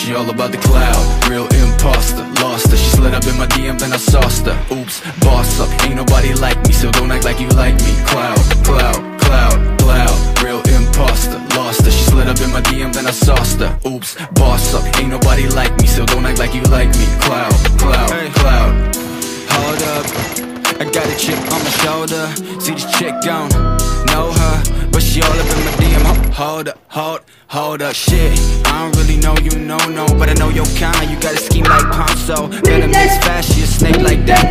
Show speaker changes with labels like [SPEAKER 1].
[SPEAKER 1] She all about the cloud, real imposter. Lost her, she slid up in my DM then I sauced her. Oops, boss up, ain't nobody like me So don't act like you like me. Cloud, cloud, cloud, cloud. Real imposter, lost her. She slid up in my DM then I sauced her. Oops, boss up, ain't nobody like me So don't act like you like me. Cloud, cloud,
[SPEAKER 2] Hey.
[SPEAKER 1] cloud.
[SPEAKER 2] Hold up, I got a chick on my shoulder. See this chick gone, Hold up, hold, hold up, shit. I don't really know you, no, no, but I know your kind. You got a scheme like Ponzi, better mix fast, you a snake like that,